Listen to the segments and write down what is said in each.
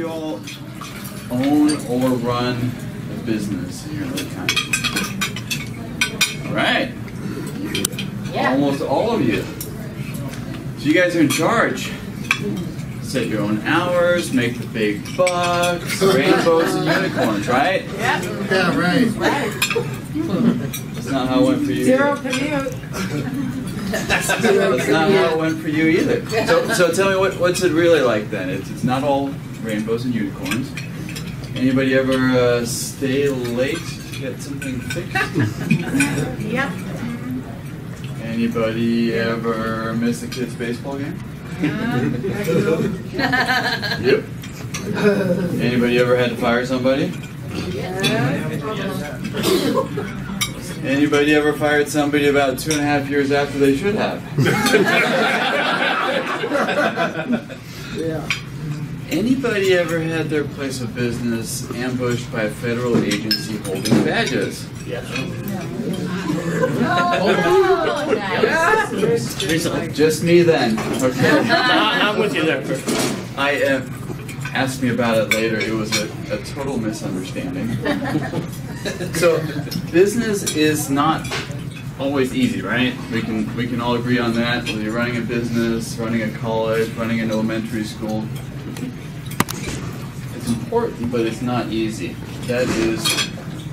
you all own or run a business here in Lake County? All right. Yeah. Almost all of you. So you guys are in charge. Set your own hours, make the big bucks, rainbows and unicorns, right? Yeah, Yeah, right. That's not how it went for you. Zero commute. That's not how it went for you either. So, so tell me, what, what's it really like then? It's, it's not all rainbows and unicorns. Anybody ever uh, stay late to get something fixed? Yep. Anybody ever miss a kid's baseball game? Uh, Yep. Anybody ever had to fire somebody? Yeah. Anybody ever fired somebody about two and a half years after they should have? Yeah. Anybody ever had their place of business ambushed by a federal agency holding badges? Yes. Oh, nice. Recently. Just me then. Okay. I'm with you there. I uh, asked me about it later. It was a, a total misunderstanding. so, business is not always easy, right? We can we can all agree on that. Whether you're running a business, running a college, running an elementary school, it's important, but it's not easy. That is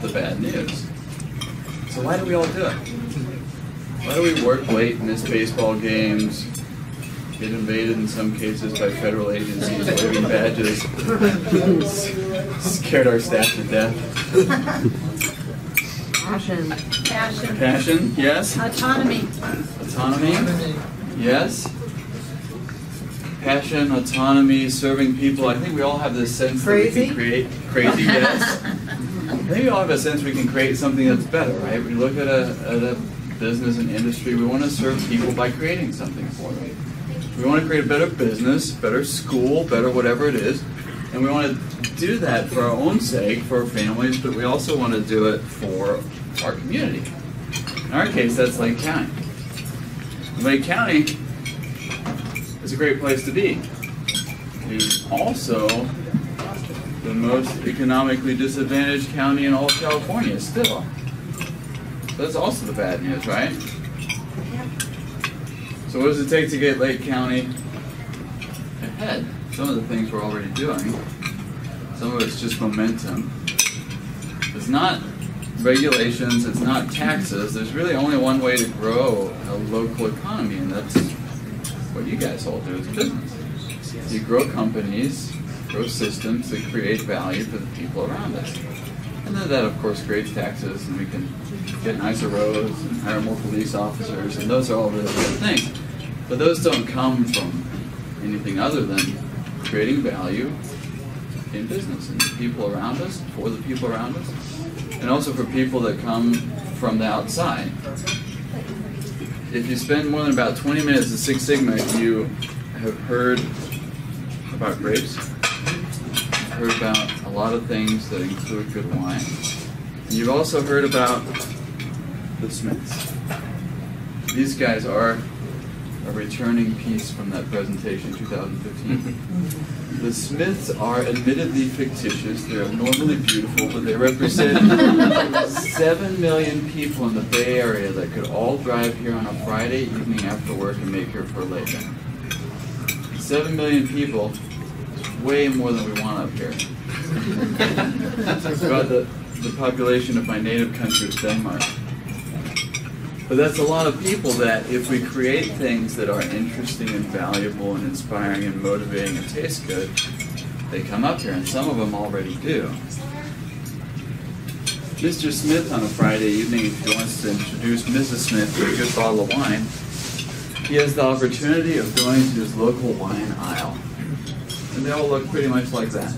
the bad news. So why do we all do it? Why do we work late, miss baseball games, get invaded in some cases by federal agencies waving badges, scared our staff to death? Passion. Passion. Passion, yes. Autonomy. Autonomy, yes. Passion, autonomy, serving people. I think we all have this sense that we Crazy? can create crazy. Yes. I think we all have a sense we can create something that's better, right? We look at a, at a business and industry. We want to serve people by creating something for them. We want to create a better business, better school, better whatever it is, and we want to do that for our own sake, for our families, but we also want to do it for our community. In our case, that's Lake County. Lake County is a great place to be. It is also the most economically disadvantaged county in all of California, still. That's also the bad news, right? So what does it take to get Lake County ahead? Some of the things we're already doing. Some of it's just momentum. It's not regulations, it's not taxes. There's really only one way to grow a local economy, and that's what you guys all do as business. You grow companies, grow systems that create value for the people around us. And then that, of course, creates taxes, and we can get nicer roads and hire more police officers, and those are all really good things. But those don't come from anything other than creating value in business and the people around us, for the people around us, and also for people that come from the outside. If you spend more than about 20 minutes at Six Sigma, you have heard about grapes, heard about a lot of things that include good wine. And you've also heard about the Smiths. These guys are a returning piece from that presentation 2015. the Smiths are admittedly fictitious, they're abnormally beautiful, but they represent 7 million people in the Bay Area that could all drive here on a Friday evening after work and make here for later. 7 million people way more than we want up here. it's about the, the population of my native country of Denmark. But that's a lot of people that if we create things that are interesting and valuable and inspiring and motivating and taste good, they come up here, and some of them already do. Mr. Smith on a Friday evening, if he wants to introduce Mrs. Smith to a good bottle of wine, he has the opportunity of going to his local wine aisle. And they all look pretty much like that.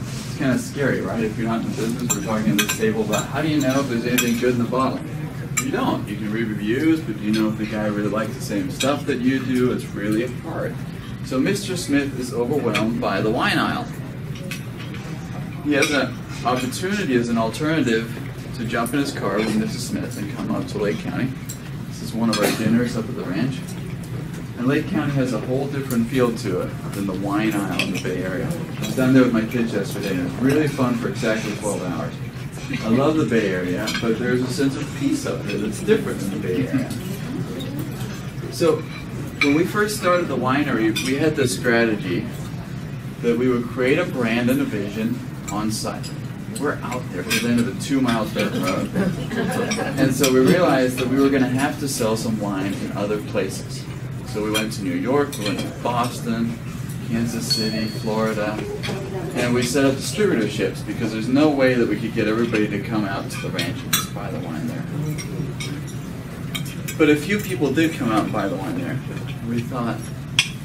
It's kind of scary, right? If you're not in business, we're talking at this table about how do you know if there's anything good in the bottle? You don't. You can read reviews, but you know if the guy really likes the same stuff that you do? It's really hard. So Mr. Smith is overwhelmed by the wine aisle. He has an opportunity as an alternative to jump in his car with Mrs. Smith and come up to Lake County. This is one of our dinners up at the ranch. And Lake County has a whole different feel to it than the wine aisle in the Bay Area. I was down there with my kids yesterday, and it was really fun for exactly 12 hours. I love the Bay Area, but there's a sense of peace up there that's different than the Bay Area. So, when we first started the winery, we had this strategy that we would create a brand and a vision on site. We're out there at the end of a two mile dirt road. And so we realized that we were going to have to sell some wine in other places. So we went to New York, we went to Boston, Kansas City, Florida, and we set up distributorships because there's no way that we could get everybody to come out to the ranch and just buy the wine there. But a few people did come out and buy the wine there. We thought,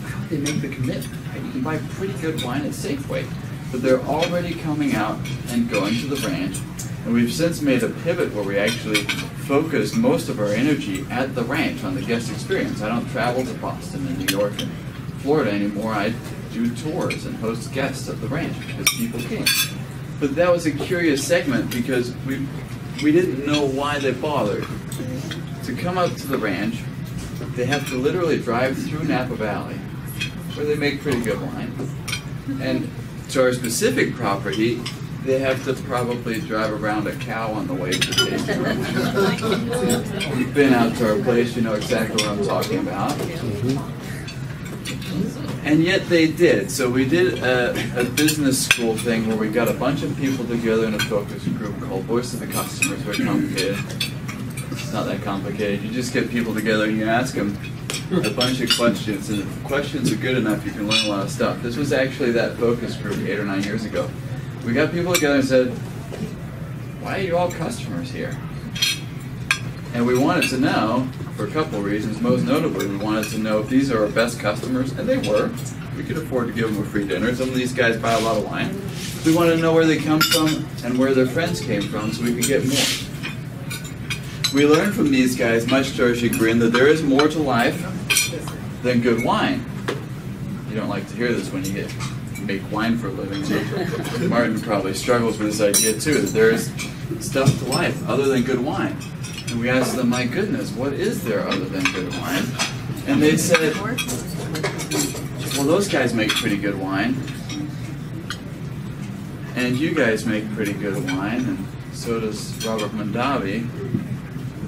how do they make the commitment? You can buy pretty good wine at Safeway. But they're already coming out and going to the ranch. And we've since made a pivot where we actually focus most of our energy at the ranch on the guest experience. I don't travel to Boston and New York and Florida anymore. I do tours and host guests at the ranch because people came. But that was a curious segment because we we didn't know why they bothered. To come up to the ranch, they have to literally drive through Napa Valley, where they make pretty good wine. And to our specific property, they have to probably drive around a cow on the way to the tasting room. You've been out to our place, you know exactly what I'm talking about. Mm-hmm. And yet they did. So we did a, a business school thing where we got a bunch of people together in a focus group called Voice of the Customers. Very complicated. It's not that complicated. You just get people together and you ask them a bunch of questions, and if questions are good enough, you can learn a lot of stuff. This was actually that focus group eight or nine years ago. We got people together and said, "Why are you all customers here?" And we wanted to know for a couple of reasons. Most notably, we wanted to know if these are our best customers, and they were. We could afford to give them a free dinner. Some of these guys buy a lot of wine. We wanted to know where they come from and where their friends came from, so we could get more. We learned from these guys, much to our chagrin, that there is more to life than good wine. You don't like to hear this when you get make wine for a living. Martin probably struggles with this idea too. That there is stuff to life other than good wine. And we asked them, my goodness, what is there other than good wine? And they said, well, those guys make pretty good wine. And you guys make pretty good wine, and so does Robert Mondavi.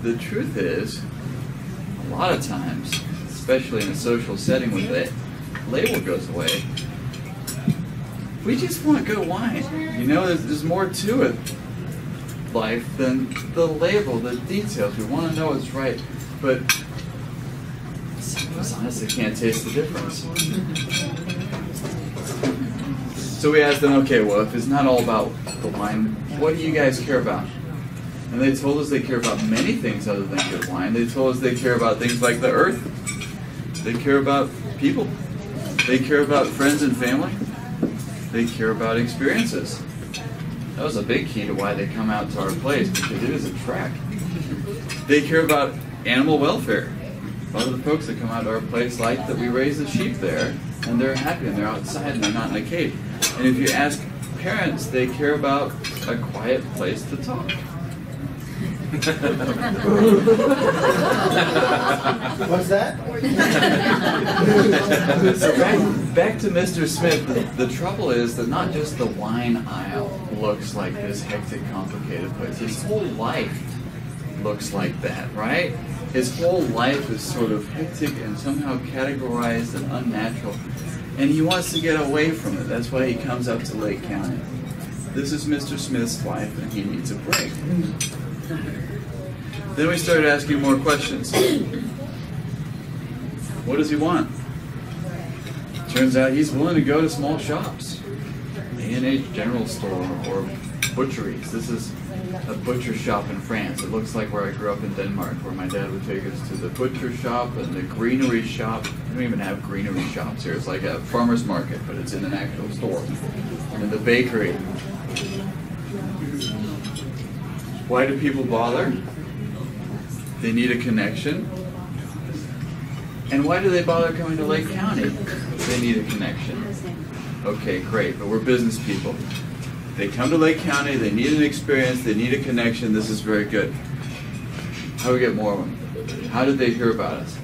The truth is, a lot of times, especially in a social setting where the label goes away, we just want good wine. You know, there's, there's more to it life than the label, the details. We want to know what's right, but some of us honestly can't taste the difference. So we asked them, okay, well, if it's not all about the wine, what do you guys care about? And they told us they care about many things other than good wine. They told us they care about things like the earth. They care about people. They care about friends and family. They care about experiences. That was a big key to why they come out to our place because it is a track. They care about animal welfare. A lot of the folks that come out to our place like that we raise the sheep there and they're happy and they're outside and they're not in a cage. And if you ask parents, they care about a quiet place to talk. What's that? so back, back to Mr. Smith, the, the trouble is that not just the wine aisle looks like this hectic, complicated place. His whole life looks like that, right? His whole life is sort of hectic and somehow categorized and unnatural. And he wants to get away from it. That's why he comes up to Lake County. This is Mr. Smith's life and he needs a break. Then we started asking more questions. What does he want? Turns out he's willing to go to small shops, A&H General Store or butcheries. This is a butcher shop in France. It looks like where I grew up in Denmark, where my dad would take us to the butcher shop and the greenery shop. We don't even have greenery shops here. It's like a farmer's market, but it's in an actual store. And the bakery. Why do people bother? They need a connection. And why do they bother coming to Lake County? They need a connection. Okay, great, but we're business people. They come to Lake County, they need an experience, they need a connection, this is very good. How do we get more of them? How did they hear about us?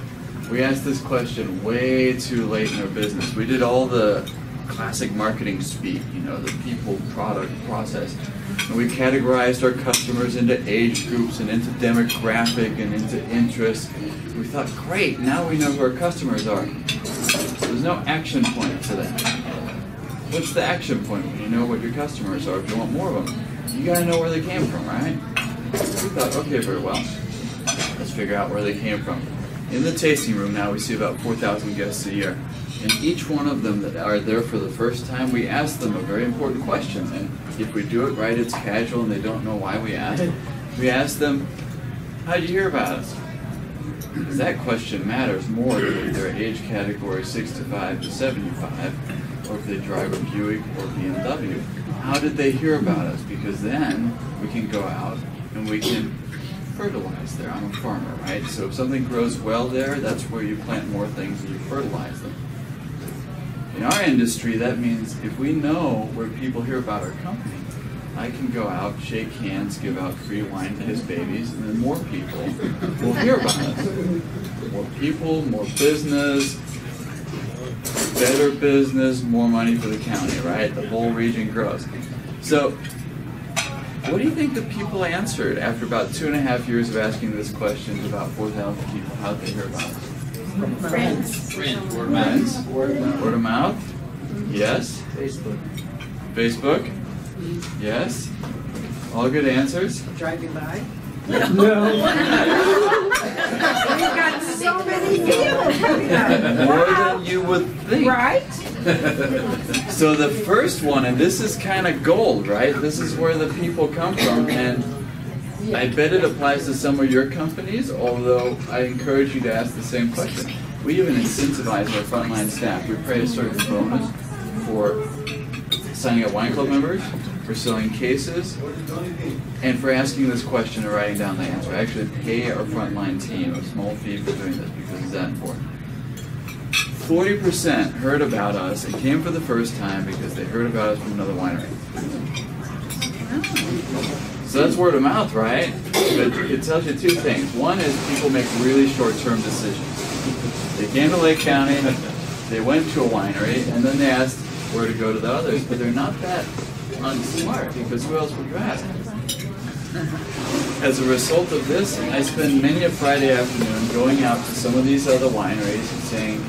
We asked this question way too late in our business. We did all the classic marketing speak, you know, the people, product, process. And we categorized our customers into age groups and into demographic and into interest. We thought, great, now we know who our customers are. There's no action point to that. What's the action point when you know what your customers are if you want more of them? You gotta know where they came from, right? We thought, okay, very well. Let's figure out where they came from. In the tasting room now, we see about 4,000 guests a year. And each one of them that are there for the first time, we ask them a very important question. And if we do it right, it's casual and they don't know why we asked. It, we ask them, How'd you hear about us? Because that question matters more than their age category 65 to 75, or if they drive a Buick or BMW. How did they hear about us? Because then we can go out and we can fertilize there. I'm a farmer, right? So if something grows well there, that's where you plant more things and you fertilize them. In our industry, that means if we know where people hear about our company, I can go out, shake hands, give out free wine to his babies, and then more people will hear about us. More people, more business, better business, more money for the county, right? The whole region grows. So, what do you think the people answered after about two and a half years of asking this question to about 4,000 people? How'd they hear about it? Friends. Friends. Word of mouth? Word of mouth. Word of mouth? Mm-hmm. Yes. Facebook. Facebook? Mm-hmm. Yes. All good answers? driving by. No. We've got so many people coming. More Wow. than you would think. Right? So the first one, and this is kind of gold, right? This is where the people come from, and I bet it applies to some of your companies. Although I encourage you to ask the same question. We even incentivize our frontline staff. We pay a certain bonus for signing up wine club members, for selling cases, and for asking this question and writing down the answer. Actually pay our frontline team a small fee for doing this because it's that important. 40% heard about us and came for the first time because they heard about us from another winery. So that's word of mouth, right? But it tells you two things. One is people make really short-term decisions. They came to Lake County, they went to a winery, and then they asked where to go to the others, but they're not that unsmart because who else would you ask? As a result of this, I spend many a Friday afternoon going out to some of these other wineries and saying,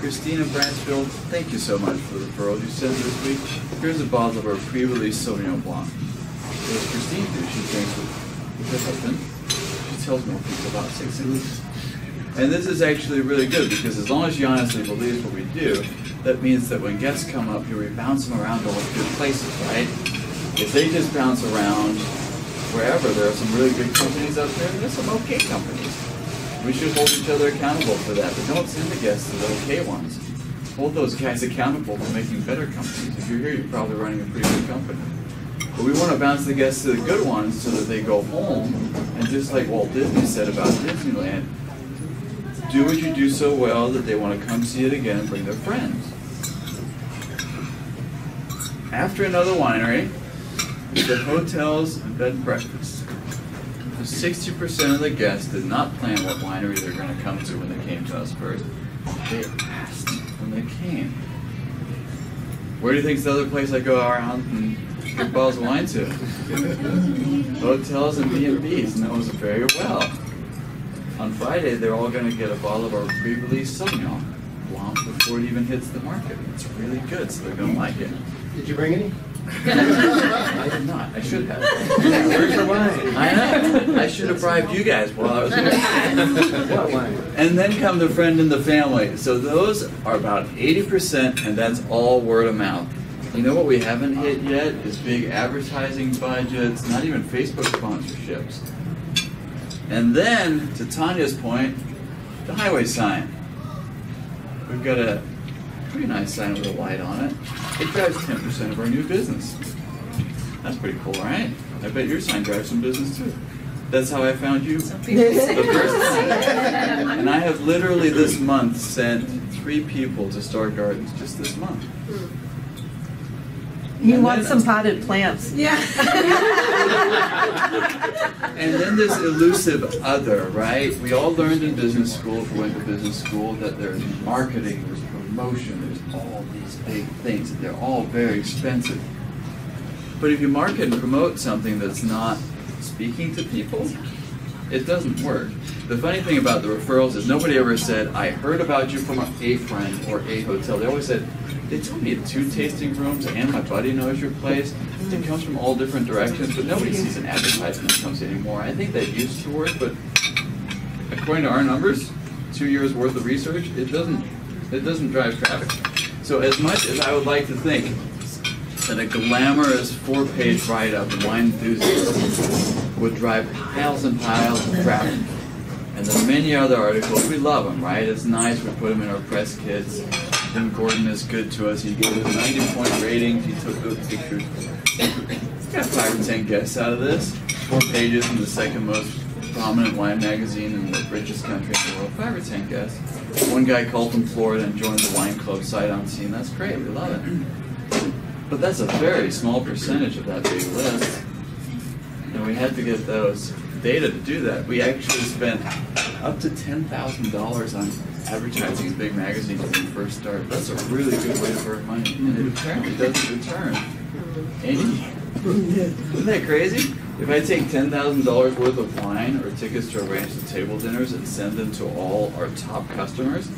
Christina Bransfield, thank you so much for the referral you sent this week. Here's a bottle of our pre-release Sauvignon Blanc. What does Christine do? She drinks with, her husband. She tells more people about Six Sigma. And this is actually really good because as long as you honestly believe what we do, that means that when guests come up here, we bounce them around to all the good places, right? If they just bounce around wherever, there are some really good companies out there, and there's some okay companies. We should hold each other accountable for that, but don't send the guests to the okay ones. Hold those guys accountable for making better companies. If you're here, you're probably running a pretty good company. But we want to bounce the guests to the good ones so that they go home, and just like Walt Disney said about Disneyland, do what you do so well that they want to come see it again and bring their friends. After another winery, the hotels and bed and breakfasts. Sixty percent of the guests did not plan what winery they're going to come to when they came to us first. They asked when they came. Where do you think's the other place I go around and get bottles of wine to? Hotels and B and B's knows very well. On Friday, they're all going to get a bottle of our pre-release Sauvignon Blanc before it even hits the market. It's really good, so they're going to like it. Did you bring any? I did not. I should have. Where's your wine? I know. I should have bribed you guys while I was here. What wine? And then come the friend and the family. So those are about 80%, and that's all word of mouth. You know what we haven't hit yet is big advertising budgets, not even Facebook sponsorships. And then, to Tanya's point, the highway sign. We've got a pretty nice sign with a light on it. It drives 10% of our new business. That's pretty cool, right? I bet your sign drives some business too. That's how I found you the first. And I have literally this month sent three people to Star Gardens, just this month. He And wants some potted plants. Yeah. And then this elusive other, right? We all learned in business school, if we went to business school, that there's marketing, there's promotion, there's all these big things, they're all very expensive. But if you market and promote something that's not speaking to people, it doesn't work. The funny thing about the referrals is nobody ever said, I heard about you from a friend or a hotel. They always said, they told me two tasting rooms and my buddy knows your place. It comes from all different directions, but nobody sees an advertisement that comes anymore. I think that used to work, but according to our numbers, two years worth of research, it doesn't, it doesn't drive traffic. So as much as I would like to think that a glamorous four-page write-up in Wine Enthusiast would drive piles and piles of traffic. And the many other articles, we love them, right? It's nice, we put them in our press kits. Jim Gordon is good to us, he gave us a 90-point ratings, he took those pictures. Got five or ten guests out of this. Four pages in the second most prominent wine magazine in the richest country in the world. Five or ten guests. One guy called from Florida and joined the wine club sight on scene. That's great, we love it. But that's a very small percentage of that big list. And we had to get those data to do that. We actually spent up to ten thousand dollars on advertising in big magazines when you first start, that's a really good way to burn money, and it apparently doesn't return any. Isn't that crazy? If I take ten thousand dollars worth of wine or tickets to arrange the table dinners and send them to all our top customers,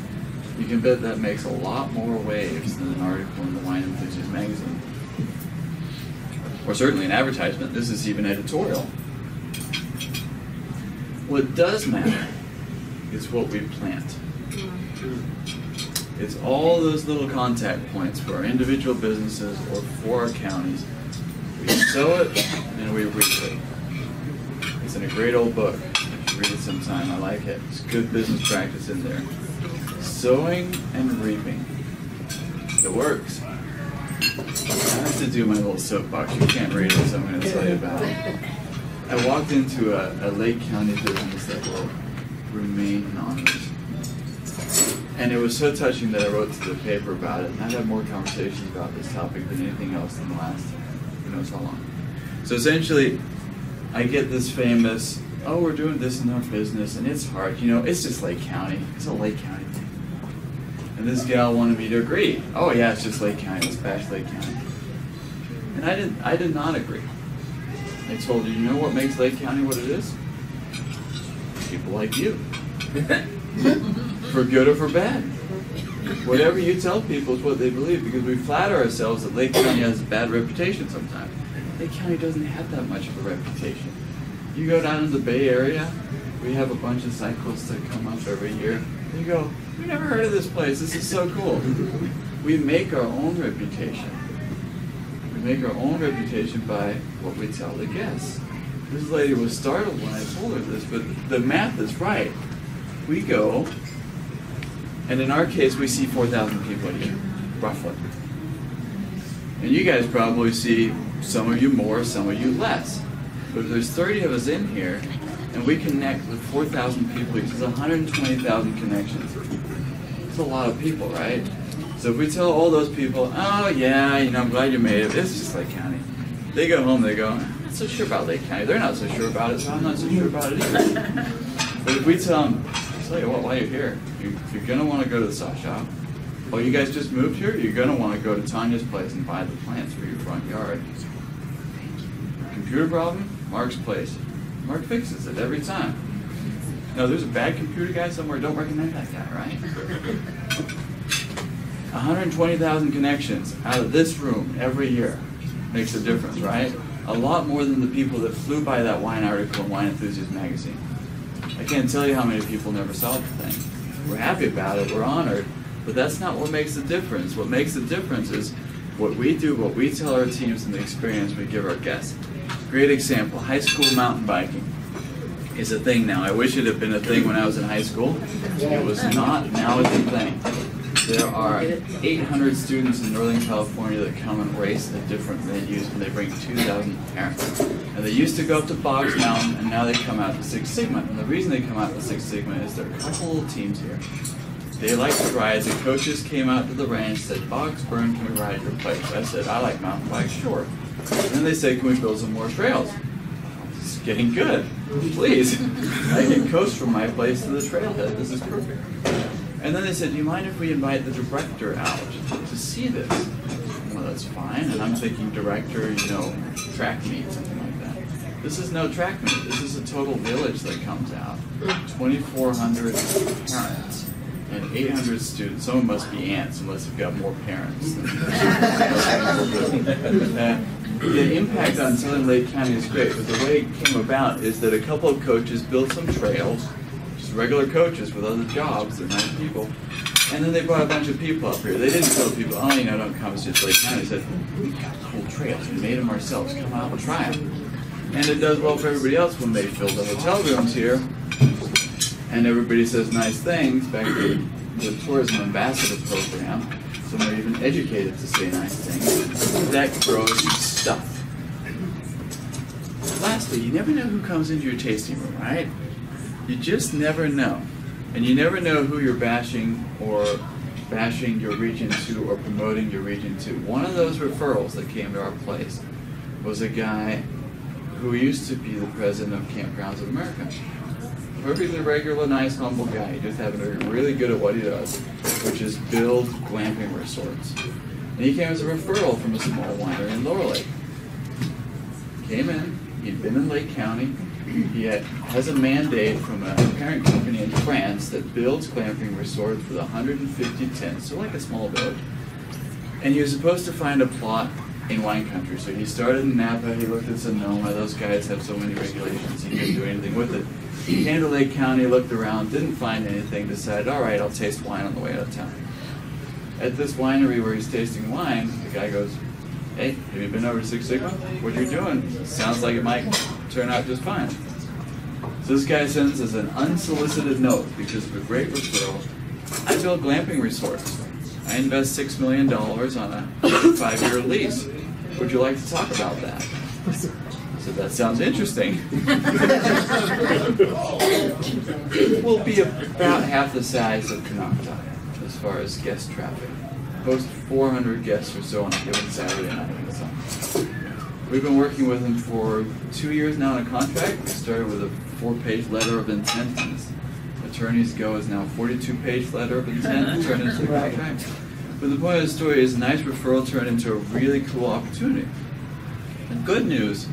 you can bet that makes a lot more waves than an article in the Wine Enthusiast magazine. Or certainly an advertisement. This is even editorial. What does matter is what we plant. It's all those little contact points for our individual businesses or for our counties. We sow it and we reap it. It's in a great old book. You read it sometime. I like it. It's good business practice in there. Sowing and reaping. It works. I have to do my little soapbox. You can't read it, so I'm going to tell you about it. I walked into a, a Lake County business that will remain anonymous. And it was so touching that I wrote to the paper about it. And I've had more conversations about this topic than anything else in the last who knows how long. So essentially, I get this famous, oh, we're doing this in our business, and it's hard. You know, it's just Lake County. It's a Lake County thing. And this gal wanted me to agree. Oh yeah, it's just Lake County. Let's bash Lake County. And I did. I did not agree. I told her, you know what makes Lake County what it is? People like you. for good or for bad. Whatever you tell people is what they believe because we flatter ourselves that Lake County has a bad reputation sometimes. Lake County doesn't have that much of a reputation. You go down in the Bay Area, we have a bunch of cyclists that come up every year. You go, we never heard of this place. This is so cool. We make our own reputation. We make our own reputation by what we tell the guests. This lady was startled when I told her this, but the math is right. We go, and in our case, we see 4,000 people a year, roughly. And you guys probably see some of you more, some of you less. But if there's 30 of us in here, and we connect with 4,000 people, it's 120,000 connections. It's a lot of people, right? So if we tell all those people, oh yeah, you know, I'm glad you made it, it's just Lake County. They go home, they go, I'm not so sure about Lake County. They're not so sure about it, so I'm not so sure about it either. but if we tell them, tell you what, while you're here, you, you're gonna want to go to the saw shop. Oh, you guys just moved here? You're gonna want to go to Tanya's place and buy the plants for your front yard. Computer problem? Mark's place. Mark fixes it every time. No, there's a bad computer guy somewhere. Don't recommend that guy, right? 120,000 connections out of this room every year makes a difference, right? A lot more than the people that flew by that wine article in Wine Enthusiast magazine. I can't tell you how many people never saw the thing. We're happy about it, we're honored, but that's not what makes the difference. What makes the difference is what we do, what we tell our teams, and the experience we give our guests. Great example high school mountain biking is a thing now. I wish it had been a thing when I was in high school. It was not, now it's a thing. There are 800 students in Northern California that come and race at different venues, and they bring 2,000 parents. And they used to go up to Boggs Mountain, and now they come out to Six Sigma. And the reason they come out to Six Sigma is there are a couple little teams here. they like to ride. The coaches came out to the ranch, said, Boxburn, can we ride your place? I said, I like mountain bikes, sure. And then they said, can we build some more trails? It's getting good. Please. I can coast from my place to the trailhead. This is perfect. And then they said, do you mind if we invite the director out to see this? Well, that's fine. And I'm thinking director, you know, track meet, something like that. This is no track meet. This is a total village that comes out. 2,400 parents and 800 students. Some must be ants unless you've got more parents. The impact on Southern Lake County is great, but the way it came about is that a couple of coaches built some trails, regular coaches with other jobs, they're nice people, and then they brought a bunch of people up here. They didn't tell people, oh, you know, don't come, it's just Lake County. They said, we've got cool trails, we made them ourselves, come out and try them. And it does well for everybody else when they fill the hotel rooms here, and everybody says nice things back to the tourism ambassador program. Some are even educated to say nice things. That grows stuff. Lastly, you never know who comes into your tasting room, right? You just never know. And you never know who you're bashing or bashing your region to or promoting your region to. One of those referrals that came to our place was a guy who used to be the president of Kampgrounds of America perfectly regular, nice, humble guy. He just happened to be really good at what he does, which is build glamping resorts. And he came as a referral from a small winery in Lower Lake. Came in, he'd been in Lake County, he had, has a mandate from a parent company in France that builds glamping resorts with 150 tents, so like a small boat. And he was supposed to find a plot in wine country. So he started in Napa, he looked at Sonoma, those guys have so many regulations, he didn't do anything with it. He came to Lake County, looked around, didn't find anything, decided, all right, I'll taste wine on the way out of town. At this winery where he's tasting wine, the guy goes, hey, have you been over to Six Sigma? What you're doing sounds like it might turn out just fine. So this guy sends us an unsolicited note because of a great referral. I build glamping resorts. I invest six million dollars on a five-year lease. Would you like to talk about that? So that sounds interesting. we'll be about half the size of Konocti as far as guest traffic. Host 400 guests or so on a given Saturday night. So we've been working with them for two years now on a contract. We started with a four-page letter of intent. And this attorney's go is now a 42-page letter of intent turned into a contract. But the point of the story is a nice referral turned into a really cool opportunity. The good news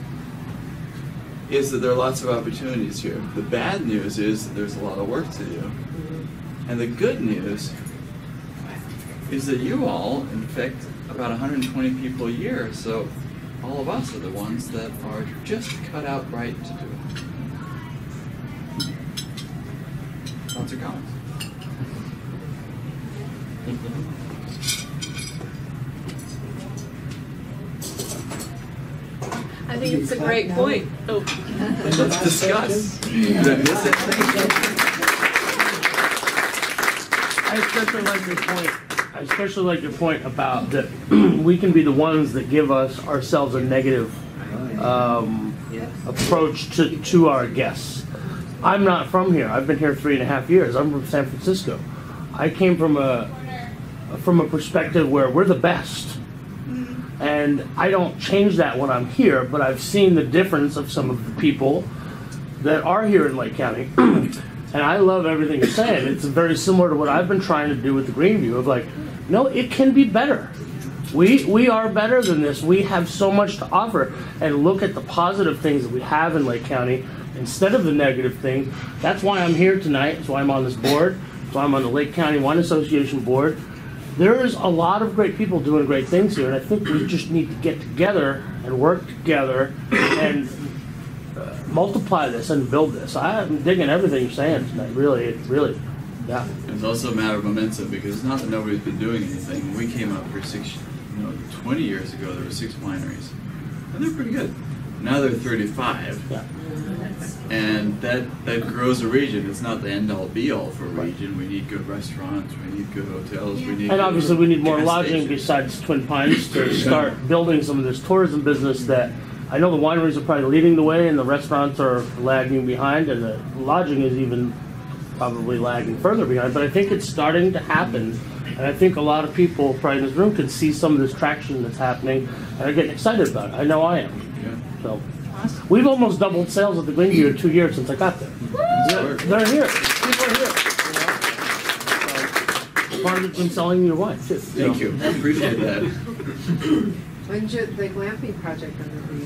is that there are lots of opportunities here. The bad news is that there's a lot of work to do. Mm-hmm. And the good news is that you all infect about 120 people a year, so all of us are the ones that are just cut out right to do it. Thoughts or comments? I think it's a great point. Oh, Let's discuss. Did I? I especially like your point. Especially like your point about that we can be the ones that give us ourselves a negative um, approach to, to our guests. I'm not from here. I've been here three and a half years. I'm from San Francisco. I came from a from a perspective where we're the best. And I don't change that when I'm here, but I've seen the difference of some of the people that are here in Lake County. and I love everything you're saying. It's very similar to what I've been trying to do with the Greenview of like, no, it can be better. We we are better than this. We have so much to offer. And look at the positive things that we have in Lake County instead of the negative things. That's why I'm here tonight. That's why I'm on this board. That's why I'm on the Lake County Wine Association board. There's a lot of great people doing great things here, and I think we just need to get together and work together and multiply this and build this. I'm digging everything you're saying tonight. Really, it really, yeah. It's also a matter of momentum because it's not that nobody's been doing anything. When we came up here six, you know, 20 years ago, there were six wineries, and they're pretty good. Now they're 35, Yeah. and that that grows a region. It's not the end all be all for a region. We need good restaurants, we need good hotels, we need. And obviously, we need more lodging stations. besides Twin Pines to start building some of this tourism business that I know the wineries are probably leading the way and the restaurants are lagging behind and the lodging is even probably lagging further behind, but I think it's starting to happen. And I think a lot of people probably in this room can see some of this traction that's happening and are getting excited about it. I know I am. Yeah. So we've almost doubled sales at the Greenview in two years since I got there. Sure. They're here. People are here. You know? So, part of it's been selling your wife too. Thank you, I appreciate that. When should the glamping project gonna be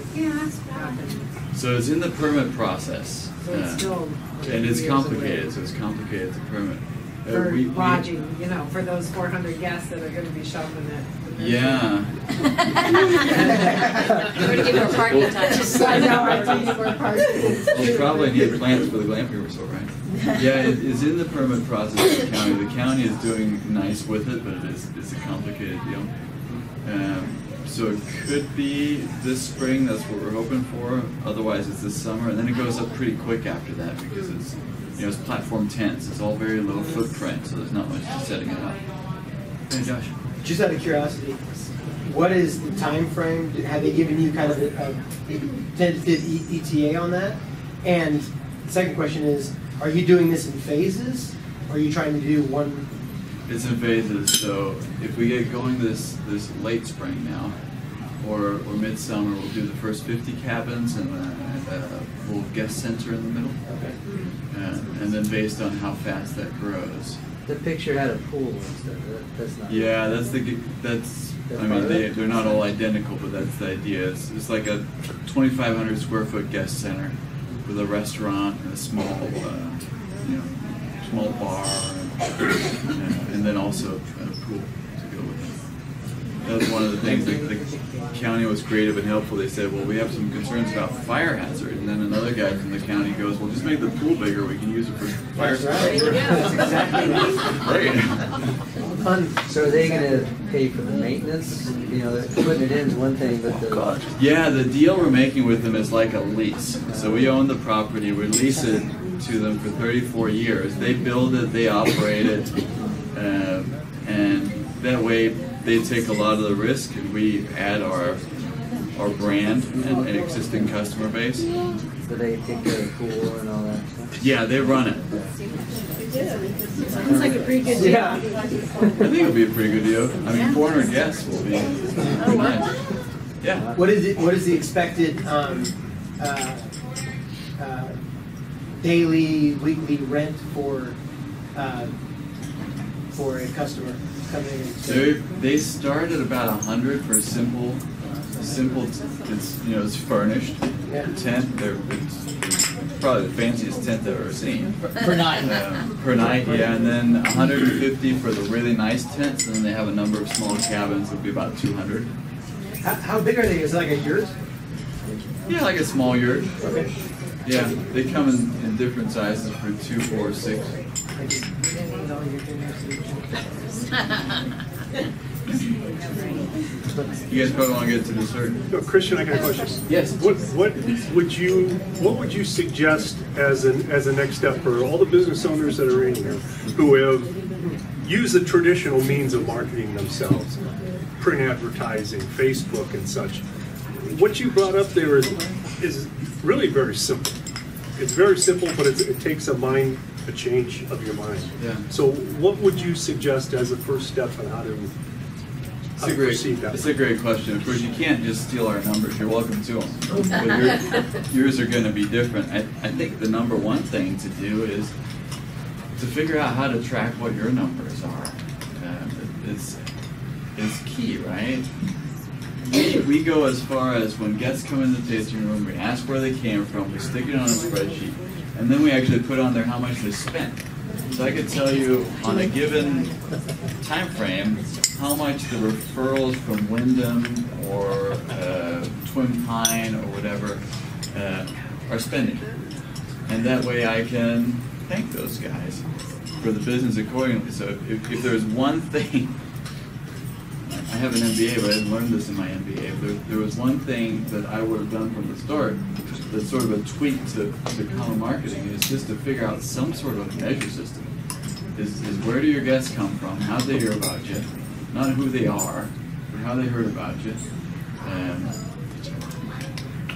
happen? So it's in the permit process. So uh, it's still. And it's years away. complicated, so it's complicated to permit. Uh, For we- we- lodging, you know, for those four hundred guests that are gonna be shopping at. the Yeah, We're gonna give her parking time. I know, I need more parking. we'll probably need plans for the glamping resort, right? Yeah, it is in the permit process of the county. The county is doing nice with it, but it is, it's a complicated deal. Um, so it could be this spring, that's what we're hoping for, otherwise it's this summer, and then it goes up pretty quick after that because it's, you know, it's platform tents, it's all very low footprint, so there's not much to setting it up. Hey Josh? Just out of curiosity, what is the time frame? Have they given you kind of a, tentative ETA on that? And the second question is, are you doing this in phases? Or are you trying to do one? It's in phases, so if we get going this, this late spring now, or, or midsummer, we'll do the first fifty cabins and a, a little guest center in the middle. Okay. Uh, and then based on how fast that grows. The picture had a pool and stuff, that, that's not. Yeah, that's the, g- that's, I mean, they, they're not all identical, but that's the idea. It's, it's like a twenty-five hundred square foot guest center with a restaurant and a small, uh, you know, small bar and, and then also a pool to go with it. That was one of the things that the county was creative and helpful. They said, well, we have some concerns about fire hazard. And then another guy from the county goes, well, just make the pool bigger. We can use it for fire. That's right. That's exactly right. Great. So are they gonna pay for the maintenance? You know, putting it in is one thing, but the. Oh, yeah, the deal we're making with them is like a lease. So we own the property, we lease it to them for 34 years. They build it, they operate it, um, and that way they take a lot of the risk, and we add our our brand and, and existing customer base. So they take care of the pool and all that stuff? Yeah, they run it. Sounds like a pretty good deal. Yeah. I think it'll be a pretty good deal. I mean, 400 guests will be pretty nice. Yeah. What is it, what is the expected, um, uh, uh, daily, weekly rent for, uh, for a customer coming in? They they start at about a hundred for a simple, simple. It's you know it's furnished Yeah. tent. They're it's probably the fanciest tent I've ever seen. Per night. Um, per night, yeah, and then 150 for the really nice tents, and then they have a number of small cabins. It'll be about 200. How, how big are they? Is it like a yurt? Yeah, like a small yurt. Okay. Yeah, they come in, in different sizes for two, four, six. Thank you. You guys probably want to get to dessert. No, Christian, I got a question. Yes. What, what would you, what would you suggest as an, as a next step for all the business owners that are in here who have used the traditional means of marketing themselves, print advertising, Facebook and such? What you brought up there is, is really very simple. It's very simple, but it's, it takes a mind, a change of your mind. Yeah. So what would you suggest as a first step on how to, It's how a to great, proceed that? it's a great question. Of course, you can't just steal our numbers. You're welcome to them. But your- yours are going to be different. I, I think the number one thing to do is to figure out how to track what your numbers are. Um, it's, it's key, right? We, we go as far as when guests come in the tasting room, we ask where they came from, we stick it on a spreadsheet, and then we actually put on there how much they spent. So I could tell you on a given time frame how much the referrals from Wyndham or uh, Twin Pine or whatever uh, are spending. And that way I can thank those guys for the business accordingly. So if, if there's one thing, I have an MBA, but I didn't learn this in my MBA. If there, there was one thing that I would have done from the start that's sort of a tweak to, to common marketing is just to figure out some sort of measure system. Is, is where do your guests come from? How do they hear about you? Not who they are, but how they heard about you. And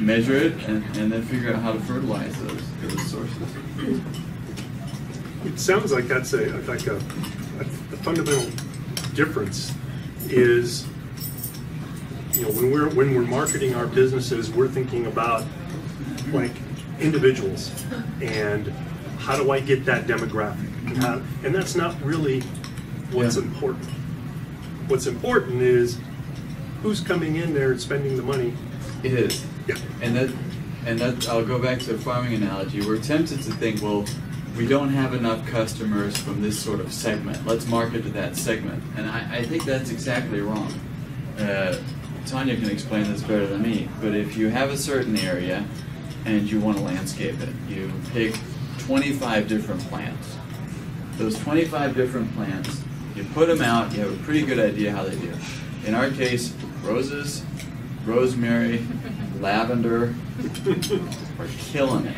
measure it and, and then figure out how to fertilize those, those sources. it sounds like that's a, like a, a fundamental difference is, you know, when we're, when we're marketing our businesses, we're thinking about like individuals and how do I get that demographic? And how- And that's not really what's Yeah. important. What's important is who's coming in there and spending the money. It is. Yeah. And that, and that, I'll go back to the farming analogy. We're tempted to think, well, we don't have enough customers from this sort of segment. Let's market to that segment. And I, I think that's exactly wrong. Uh, Tanya can explain this better than me, but if you have a certain area and you want to landscape it, you pick 25 different plants. Those 25 different plants, you put them out, you have a pretty good idea how they do. In our case, roses, rosemary, lavender are killing it.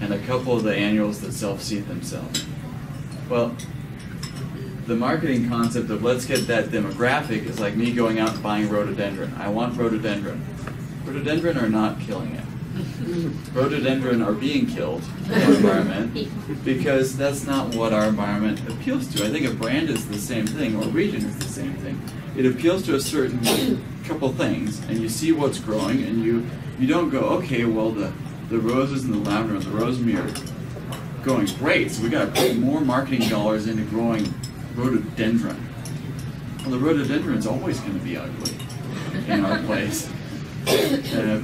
And a couple of the annuals that self-seed themselves. Well, the marketing concept of let's get that demographic is like me going out and buying rhododendron. I want rhododendron. Rhododendron are not killing it. Rhododendron are being killed in our environment because that's not what our environment appeals to. I think a brand is the same thing, or a region is the same thing. It appeals to a certain couple things, and you see what's growing, and you you don't go, okay, well the the roses and the lavender and the rosemary are going great, so we got to put more marketing dollars into growing rhododendron. Well, the rhododendron's always going to be ugly in our place. Uh,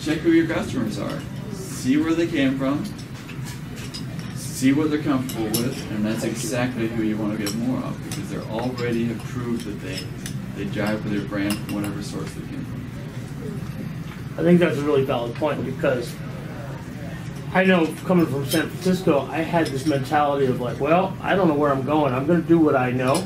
check who your customers are. See where they came from. See what they're comfortable with, and that's exactly who you want to get more of because they're already have proved that they they jive with your brand from whatever source they came from. I think that's a really valid point because I know coming from San Francisco, I had this mentality of like, well, I don't know where I'm going. I'm going to do what I know.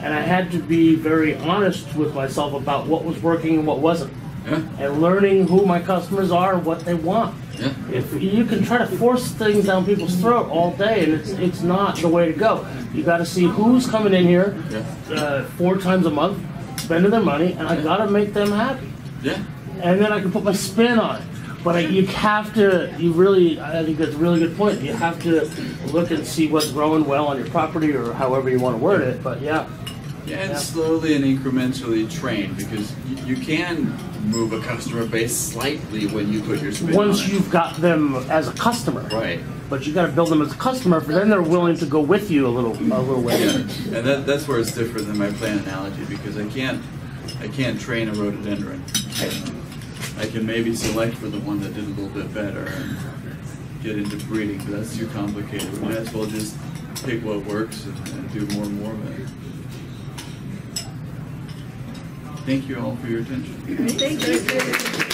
And I had to be very honest with myself about what was working and what wasn't. Yeah, And learning who my customers are and what they want. yeah. If you can try to force things down people's throat all day, and it's it's not the way to go. You got to see who's coming in here Yeah. uh, four times a month, spending their money, and I got to make them happy. Yeah. And then I can put my spin on it. But I, you have to, you really, I think that's a really good point. You have to look and see what's growing well on your property, or however you want to word it. But yeah, Yeah, and slowly and incrementally train because y- you can move a customer base slightly when you put your spin once on it. you've got them as a customer, right. but you got to build them as a customer, for then they're willing to go with you a little, a little way. Yeah, and that, that's where it's different than my plant analogy because I can't I can't train a rhododendron. I can maybe select for the one that did a little bit better and get into breeding, but that's too complicated. We might as well just pick what works and, and do more and more of it. Thank you all for your attention. Thank you.